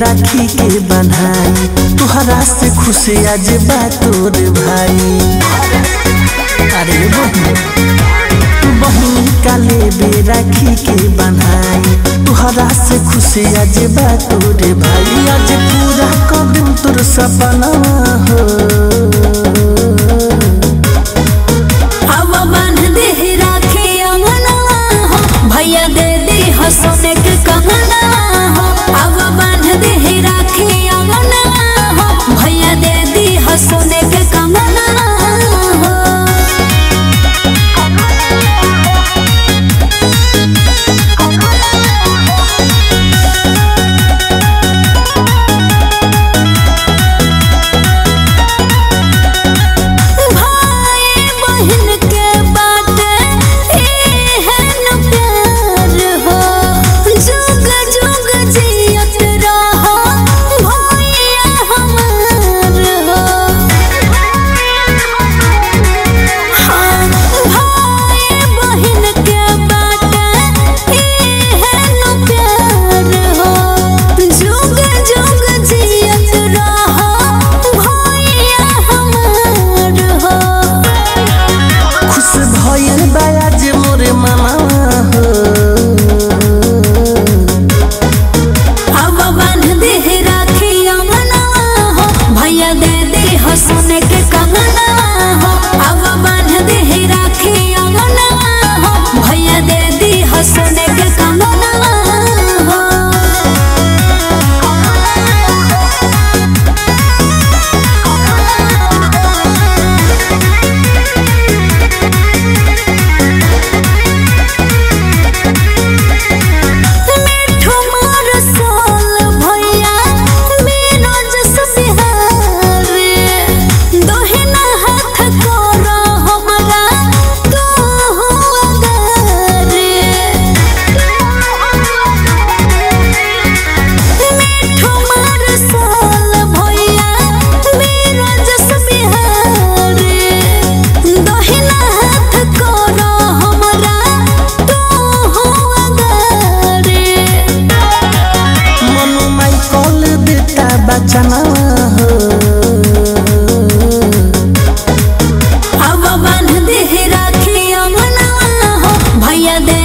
राखी के बन्हाई तुहरा से खुश आज बा तोर भाई। अरे बहन बहन काले बे राखी के बन्हाई तुहरा से खुश आज बा तोर भाई। आज पूरा कदम तोर सपना हो। भैया दे दी हो के कंगना हो। अब बाँध दे सुन के कहना ella de